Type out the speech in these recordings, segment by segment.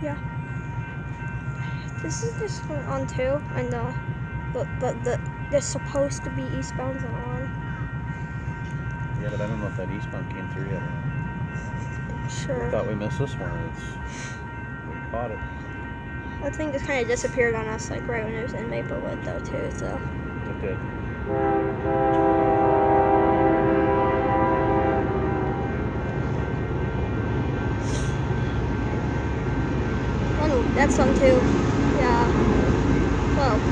Yeah. This is just going on too, and uh, the the the they're supposed to be eastbound and on. Yeah, but I don't know if that eastbound came through yet. or not. I Sure. thought we missed this one. It's we caught it. I think this kind of disappeared on us, like right when it was in Maplewood, though, too. So. It did. That's on too. Yeah. Whoa.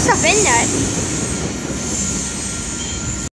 Stuff in that.